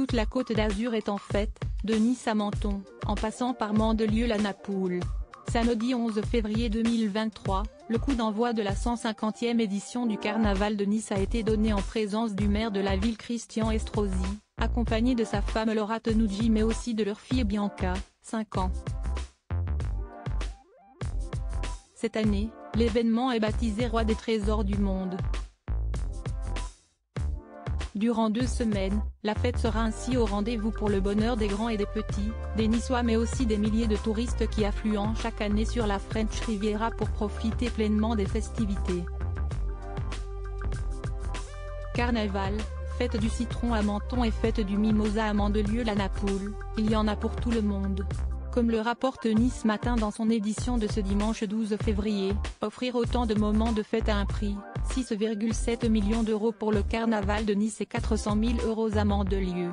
Toute la côte d'Azur est en fête, de Nice à Menton, en passant par Mandelieu-la Napoule. Samedi 11 février 2023, le coup d'envoi de la 150e édition du Carnaval de Nice a été donné en présence du maire de la ville Christian Estrosi, accompagné de sa femme Laura Tenucci mais aussi de leur fille Bianca, 5 ans. Cette année, l'événement est baptisé Roi des Trésors du Monde. Durant deux semaines, la fête sera ainsi au rendez-vous pour le bonheur des grands et des petits, des Niçois mais aussi des milliers de touristes qui affluent chaque année sur la French Riviera pour profiter pleinement des festivités. Carnaval, fête du citron à Menton et fête du mimosa à Mandelieu-la Napoule, il y en a pour tout le monde. Comme le rapporte Nice Matin dans son édition de ce dimanche 12 février, offrir autant de moments de fête à un prix, 6,7 millions d'euros pour le carnaval de Nice et 400 000 euros à Mandelieu.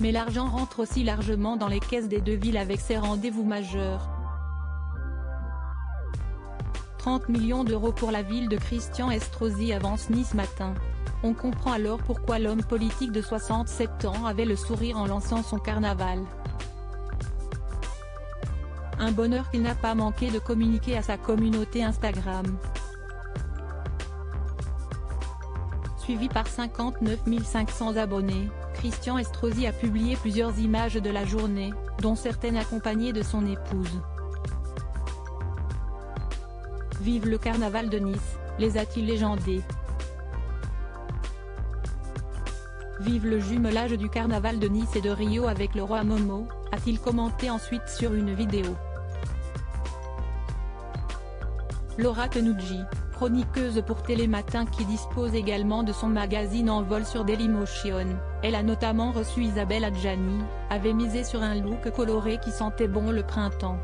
Mais l'argent rentre aussi largement dans les caisses des deux villes avec ses rendez-vous majeurs. 30 millions d'euros pour la ville de Christian Estrosi avance Nice Matin. On comprend alors pourquoi l'homme politique de 67 ans avait le sourire en lançant son carnaval. Un bonheur qu'il n'a pas manqué de communiquer à sa communauté Instagram. Suivi par 59 500 abonnés, Christian Estrosi a publié plusieurs images de la journée, dont certaines accompagnées de son épouse. Vive le carnaval de Nice, les a-t-il légendés Vive le jumelage du carnaval de Nice et de Rio avec le roi Momo, a-t-il commenté ensuite sur une vidéo. Laura Tenucci, chroniqueuse pour Télématin qui dispose également de son magazine en vol sur Dailymotion, elle a notamment reçu Isabelle Adjani, avait misé sur un look coloré qui sentait bon le printemps.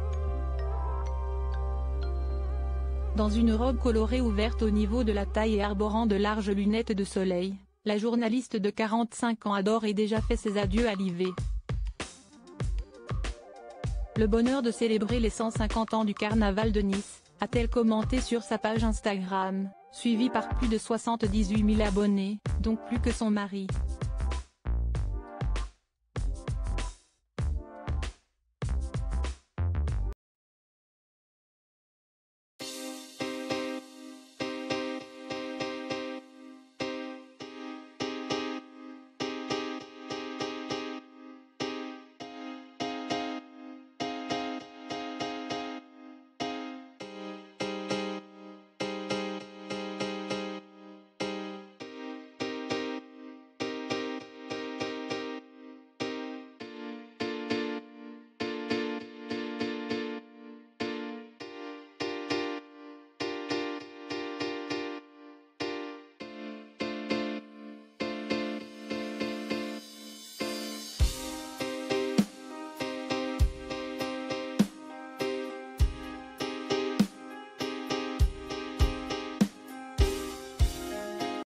Dans une robe colorée ouverte au niveau de la taille et arborant de larges lunettes de soleil, la journaliste de 45 ans adore et déjà fait ses adieux à l'IV. Le bonheur de célébrer les 150 ans du carnaval de Nice, a-t-elle commenté sur sa page Instagram, suivie par plus de 78 000 abonnés, donc plus que son mari.